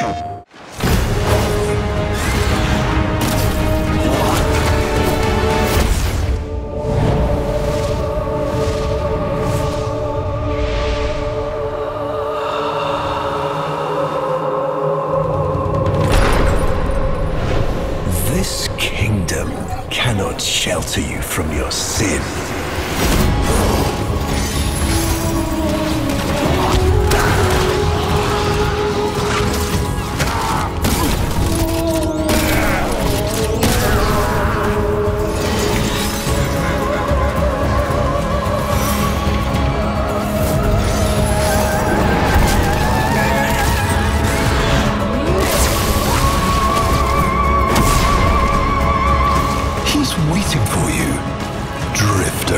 This kingdom cannot shelter you from your sin. Die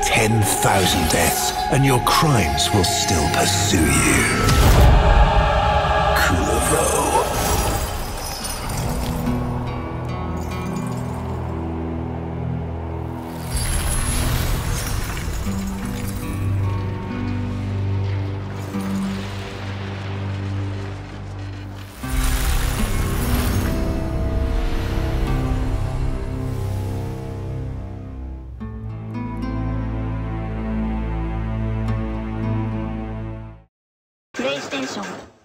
10,000 deaths, and your crimes will still pursue you. プレイステーション